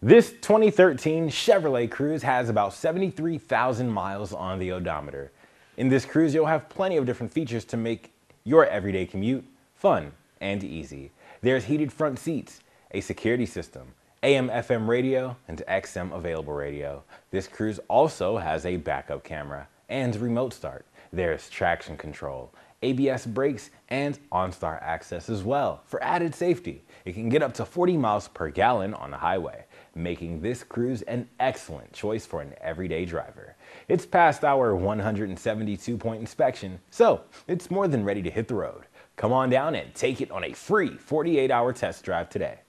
This 2013 Chevrolet Cruze has about 73,000 miles on the odometer. In this Cruze, you'll have plenty of different features to make your everyday commute fun and easy. There's heated front seats, a security system, AM FM radio, and XM available radio. This Cruze also has a backup camera and remote start. There's traction control, ABS brakes, and OnStar access as well for added safety. It can get up to 40 miles per gallon on the highway, making this Cruze an excellent choice for an everyday driver. It's passed our 172 point inspection, so it's more than ready to hit the road. Come on down and take it on a free 48 hour test drive today.